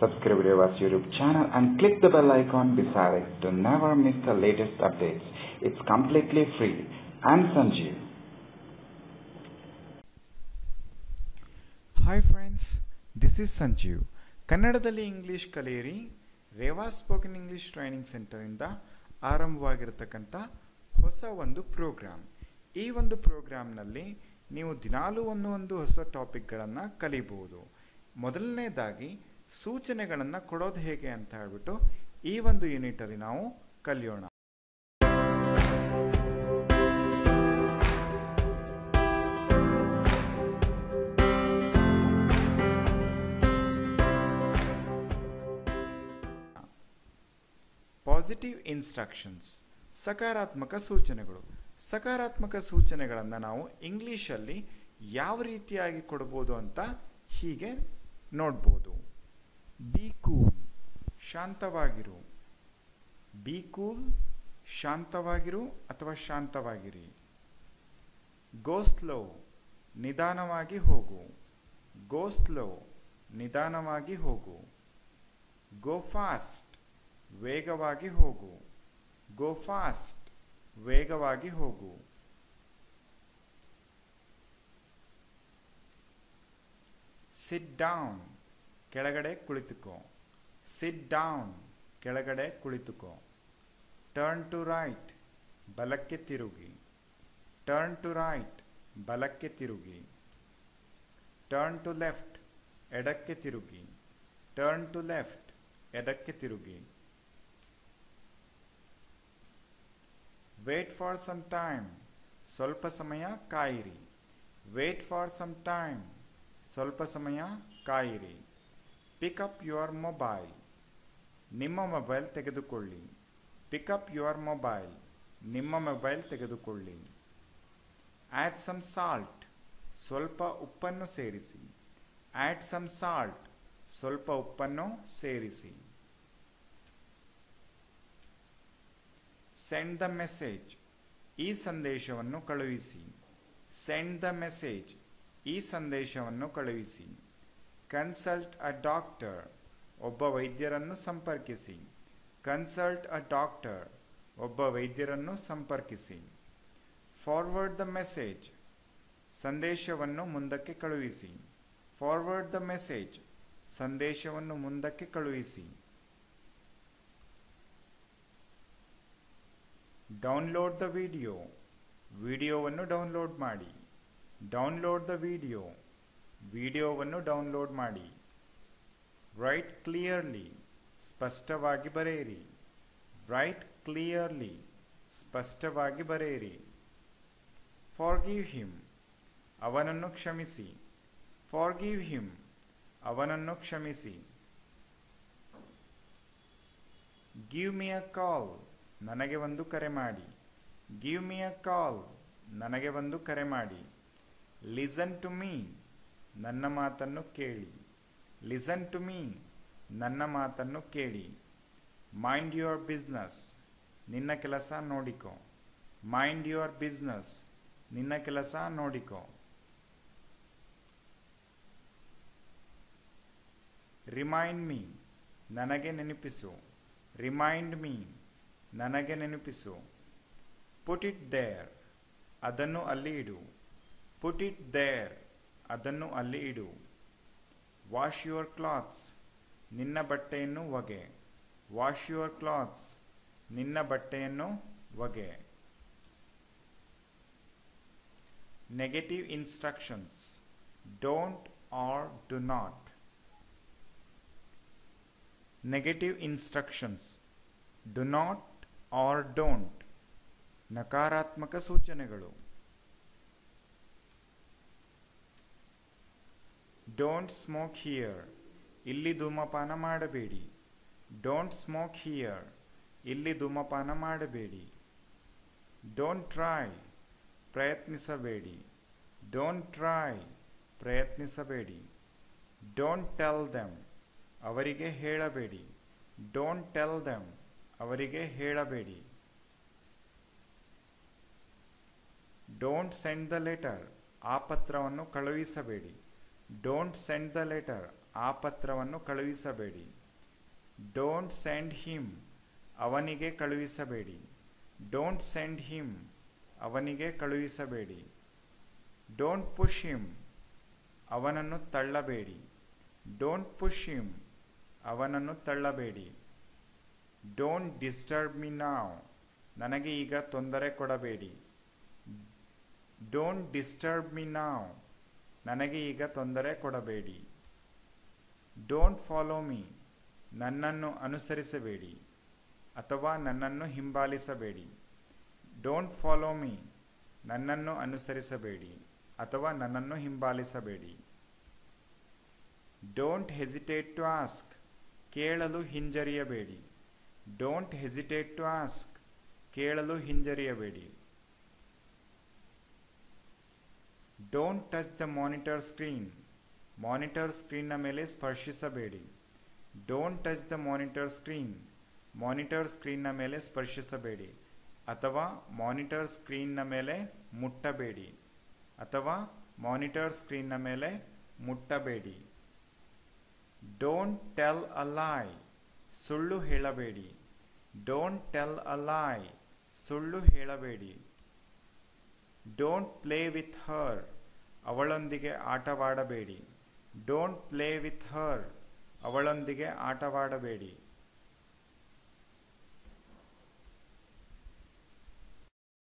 Subscribe to our YouTube channel and click the bell icon beside it to never miss the latest updates. It's completely free. I'm Sanjeev. Hi friends, this is Sanjeev. ಕನ್ನಡದಲ್ಲಿ English ಕಲಿಯಿರಿ Reva spoken English training ಸೆಂಟರಿಂದ ಆರಂಭವಾಗಿರತಕ್ಕಂಥ ಹೊಸ ಒಂದು program ಈ ಒಂದು ಪ್ರೋಗ್ರಾಮ್ನಲ್ಲಿ ನೀವು ದಿನಾಲೂ ಒಂದು ಒಂದು ಹೊಸ ಟಾಪಿಕ್ಗಳನ್ನು ಕಲಿಬಹುದು ಮೊದಲನೇದಾಗಿ ಸೂಚನೆಗಳನ್ನು ಕೊಡೋದು ಹೇಗೆ ಅಂತ ಹೇಳ್ಬಿಟ್ಟು ಈ ಒಂದು ಯೂನಿಟಲ್ಲಿ ನಾವು ಕಲಿಯೋಣ. ಪಾಸಿಟಿವ್ ಇನ್ಸ್ಟ್ರಕ್ಷನ್ಸ್ ಸಕಾರಾತ್ಮಕ ಸೂಚನೆಗಳು. ಸಕಾರಾತ್ಮಕ ಸೂಚನೆಗಳನ್ನು ನಾವು ಇಂಗ್ಲೀಷಲ್ಲಿ ಯಾವ ರೀತಿಯಾಗಿ ಕೊಡ್ಬೋದು ಅಂತ ಹೀಗೆ ನೋಡ್ಬೋದು. ಬಿ ಕೂಲ್ ಶಾಂತವಾಗಿರು. ಬಿ ಕೂಲ್ ಶಾಂತವಾಗಿರು ಅಥವಾ ಶಾಂತವಾಗಿರಿ. ಗೋಸ್ಲೋ, ನಿಧಾನವಾಗಿ ಹೋಗು. ಗೋಸ್ಲೋ, ನಿಧಾನವಾಗಿ ಹೋಗು. ಗೋ ಫಾಸ್ಟ್, ವೇಗವಾಗಿ ಹೋಗು. ಗೋ ಫಾಸ್ಟ್, ವೇಗವಾಗಿ ಹೋಗು. ಸಿಟ್ ಡೌನ್ ಕೆಳಗಡೆ ಕುಳಿತುಕೋ. ಸಿಟ್ ಡೌನ್ ಕೆಳಗಡೆ ಕುಳಿತುಕೋ. ಟರ್ನ್ ಟು ರೈಟ್ ಬಲಕ್ಕೆ ತಿರುಗಿ. ಟರ್ನ್ ಟು ರೈಟ್ ಬಲಕ್ಕೆ ತಿರುಗಿ. ಟರ್ನ್ ಟು ಲೆಫ್ಟ್ ಎಡಕ್ಕೆ ತಿರುಗಿ. ಟರ್ನ್ ಟು ಲೆಫ್ಟ್ ಎಡಕ್ಕೆ ತಿರುಗಿ. ವೇಟ್ ಫಾರ್ ಸಮ್ ಟೈಮ್ ಸ್ವಲ್ಪ ಸಮಯ ಕಾಯಿರಿ. ವೇಟ್ ಫಾರ್ ಸಮ್ ಟೈಮ್ ಸ್ವಲ್ಪ ಸಮಯ ಕಾಯಿರಿ. ಪಿಕಪ್ ಯುವರ್ ಮೊಬೈಲ್ ನಿಮ್ಮ ಮೊಬೈಲ್ ತೆಗೆದುಕೊಳ್ಳಿ. ಪಿಕಪ್ ಯುವರ್ ಮೊಬೈಲ್ ನಿಮ್ಮ ಮೊಬೈಲ್ ತೆಗೆದುಕೊಳ್ಳಿ. ಆ್ಯಡ್ ಸಮ್ ಸಾಲ್ಟ್ ಸ್ವಲ್ಪ ಉಪ್ಪನ್ನು ಸೇರಿಸಿ. ಆ್ಯಡ್ ಸಮ್ ಸಾಲ್ಟ್ ಸ್ವಲ್ಪ ಉಪ್ಪನ್ನು ಸೇರಿಸಿ. ಸೆಂಡ್ ದ ಮೆಸೇಜ್ ಈ ಸಂದೇಶವನ್ನು ಕಳುಹಿಸಿ. ಸೆಂಡ್ ದ ಮೆಸೇಜ್ ಈ ಸಂದೇಶವನ್ನು ಕಳುಹಿಸಿ. ಕನ್ಸಲ್ಟ್ ಅ ಡಾಕ್ಟರ್, ಒಬ್ಬ ವೈದ್ಯರನ್ನು ಸಂಪರ್ಕಿಸಿ. ಕನ್ಸಲ್ಟ್ ಅ ಡಾಕ್ಟರ್, ಒಬ್ಬ ವೈದ್ಯರನ್ನು ಸಂಪರ್ಕಿಸಿ. ಫಾರ್ವರ್ಡ್ ದ ಮೆಸೇಜ್, ಸಂದೇಶವನ್ನು ಮುಂದಕ್ಕೆ ಕಳುಹಿಸಿ. ಫಾರ್ವರ್ಡ್ ದ ಮೆಸೇಜ್, ಸಂದೇಶವನ್ನು ಮುಂದಕ್ಕೆ ಕಳುಹಿಸಿ. ಡೌನ್ಲೋಡ್ ದ ವಿಡಿಯೋ, ವಿಡಿಯೋವನ್ನು ಡೌನ್ಲೋಡ್ ಮಾಡಿ. Download the video. ವಿಡಿಯೋವನ್ನು ಡೌನ್ಲೋಡ್ ಮಾಡಿ. ರೈಟ್ ಕ್ಲಿಯರ್ಲಿ ಸ್ಪಷ್ಟವಾಗಿ ಬರೆಯಿರಿ. ರೈಟ್ ಕ್ಲಿಯರ್ಲಿ ಸ್ಪಷ್ಟವಾಗಿ ಬರೆಯಿರಿ. ಫಾರ್ಗಿವ್ ಹಿಮ್ ಅವನನ್ನು ಕ್ಷಮಿಸಿ. ಫಾರ್ಗಿವ್ ಹಿಮ್ ಅವನನ್ನು ಕ್ಷಮಿಸಿ. ಗಿವ್ ಮಿ ಅ ಕಾಲ್ ನನಗೆ ಒಂದು ಕರೆ ಮಾಡಿ. ಗಿವ್ ಮಿ ಅ ಕಾಲ್ ನನಗೆ ಒಂದು ಕರೆ ಮಾಡಿ. ಲಿಸನ್ ಟು ಮೀ ನನ್ನ ಮಾತನ್ನು ಕೇಳಿ. ಲಿಸನ್ ಟು ಮೀ ನನ್ನ ಮಾತನ್ನು ಕೇಳಿ. ಮೈಂಡ್ ಯುವರ್ ಬಿಸ್ನೆಸ್ ನಿನ್ನ ಕೆಲಸ ನೋಡಿಕೊ. ಮೈಂಡ್ ಯುವರ್ ಬಿಸ್ನೆಸ್ ನಿನ್ನ ಕೆಲಸ ನೋಡಿಕೋ. ರಿಮೈಂಡ್ ಮೀ ನನಗೆ ನೆನಪಿಸು. ರಿಮೈಂಡ್ ಮೀ ನನಗೆ ನೆನಪಿಸು. ಪುಟ್ ಇಟ್ ದೇರ್ ಅದನ್ನು ಅಲ್ಲಿ ಇಡು. ಪುಟ್ ಇಟ್ ದೇರ್ ಅದನ್ನು ಅಲ್ಲಿ ಇಡು. ವಾಶ್ ಯುವರ್ ಕ್ಲಾತ್ಸ್ ನಿನ್ನ ಬಟ್ಟೆಯನ್ನು ಒಗೆ. ವಾಶ್ ಯುವರ್ ಕ್ಲಾತ್ಸ್ ನಿನ್ನ ಬಟ್ಟೆಯನ್ನು ಒಗೆ. Negative instructions don't or do not negative instructions do not or don't ನಕಾರಾತ್ಮಕ ಸೂಚನೆಗಳು. ಡೋಂಟ್ ಸ್ಮೋಕ್ ಹಿಯರ್ ಇಲ್ಲಿ ಧೂಮಪಾನ ಮಾಡಬೇಡಿ. ಡೋಂಟ್ ಸ್ಮೋಕ್ ಹಿಯರ್ ಇಲ್ಲಿ ಧೂಮಪಾನ ಮಾಡಬೇಡಿ. ಡೋಂಟ್ ಟ್ರೈ ಪ್ರಯತ್ನಿಸಬೇಡಿ. ಡೋಂಟ್ ಟ್ರೈ ಪ್ರಯತ್ನಿಸಬೇಡಿ. ಡೋಂಟ್ ಟೆಲ್ ದೆಮ್ ಅವರಿಗೆ ಹೇಳಬೇಡಿ. ಡೋಂಟ್ ಟೆಲ್ ದೆಮ್ ಅವರಿಗೆ ಹೇಳಬೇಡಿ. ಡೋಂಟ್ ಸೆಂಡ್ ದ ಲೆಟರ್ ಆ ಪತ್ರವನ್ನು ಕಳುಹಿಸಬೇಡಿ. ಡೋಂಟ್ ಸೆಂಡ್ ದ ಲೆಟರ್ ಆ ಪತ್ರವನ್ನು ಕಳುಹಿಸಬೇಡಿ. ಡೋಂಟ್ ಸೆಂಡ್ ಹಿಮ್ ಅವನಿಗೆ ಕಳುಹಿಸಬೇಡಿ. ಡೋಂಟ್ ಸೆಂಡ್ ಹಿಮ್ ಅವನಿಗೆ ಕಳುಹಿಸಬೇಡಿ. ಡೋಂಟ್ ಪುಷ್ ಹಿಮ್ ಅವನನ್ನು ತಳ್ಳಬೇಡಿ. ಡೋಂಟ್ ಪುಷ್ ಹಿಮ್ ಅವನನ್ನು ತಳ್ಳಬೇಡಿ. ಡೋಂಟ್ ಡಿಸ್ಟರ್ಬ್ ಮಿ ನಾವ್ ನನಗೆ ಈಗ ತೊಂದರೆ ಕೊಡಬೇಡಿ. ಡೋಂಟ್ ಡಿಸ್ಟರ್ಬ್ ಮಿ ನಾವ್ ನನಗೆ ಈಗ ತೊಂದರೆ ಕೊಡಬೇಡಿ. ಡೋಂಟ್ ಫಾಲೋ ಮೀ ನನ್ನನ್ನು ಅನುಸರಿಸಬೇಡಿ ಅಥವಾ ನನ್ನನ್ನು ಹಿಂಬಾಲಿಸಬೇಡಿ. ಡೋಂಟ್ ಫಾಲೋ ಮೀ ನನ್ನನ್ನು ಅನುಸರಿಸಬೇಡಿ ಅಥವಾ ನನ್ನನ್ನು ಹಿಂಬಾಲಿಸಬೇಡಿ. ಡೋಂಟ್ ಹೆಸಿಟೇಟ್ ಟು ಆಸ್ಕ್ ಕೇಳಲು ಹಿಂಜರಿಯಬೇಡಿ. ಡೋಂಟ್ ಹೆಸಿಟೇಟ್ ಟು ಆಸ್ಕ್ ಕೇಳಲು ಹಿಂಜರಿಯಬೇಡಿ. Don't touch the monitor screen monitor ಸ್ಕ್ರೀನ್ನ ಮೇಲೆ ಸ್ಪರ್ಶಿಸಬೇಡಿ. Don't touch the monitor screen monitor ಸ್ಕ್ರೀನ್ನ ಮೇಲೆ ಸ್ಪರ್ಶಿಸಬೇಡಿ. ಅಥವಾ ಮಾನಿಟರ್ ಸ್ಕ್ರೀನ್ನ ಮೇಲೆ ಮುಟ್ಟಬೇಡಿ. ಅಥವಾ ಮಾನಿಟರ್ ಸ್ಕ್ರೀನ್ನ ಮೇಲೆ ಮುಟ್ಟಬೇಡಿ. ಡೋಂಟ್ ಟೆಲ್ ಅ ಲಾಯ್ ಸುಳ್ಳು ಹೇಳಬೇಡಿ. ಡೋಂಟ್ ಟೆಲ್ ಅ ಲಾಯ್ ಸುಳ್ಳು ಹೇಳಬೇಡಿ. ಡೋಂಟ್ ಪ್ಲೇ ವಿತ್ ಹರ್ ಅವಳೊಂದಿಗೆ ಆಟವಾಡಬೇಡಿ ಡೋಂಟ್ ಪ್ಲೇ ವಿತ್ ಹರ್ ಅವಳೊಂದಿಗೆ ಆಟವಾಡಬೇಡಿ